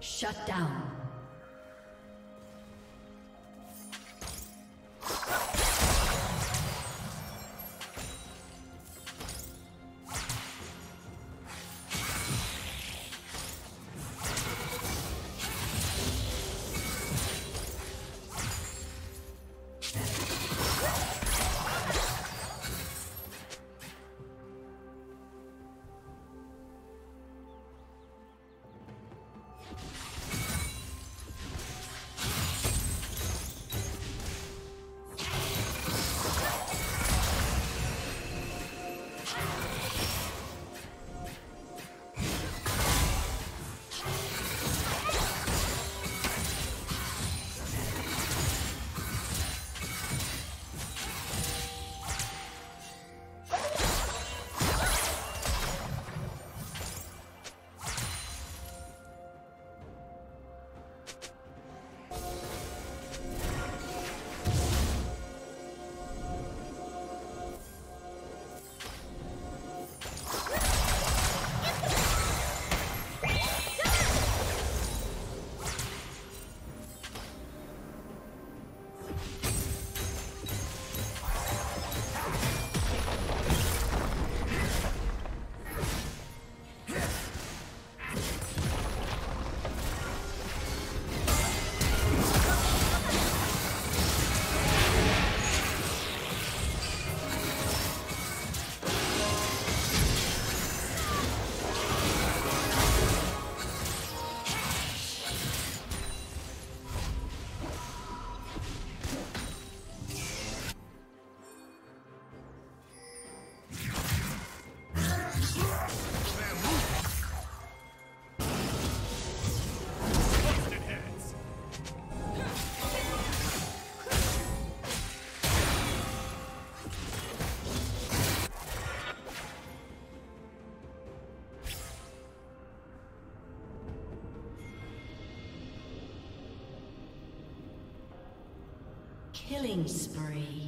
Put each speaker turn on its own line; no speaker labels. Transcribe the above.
Shut down. Killing spree.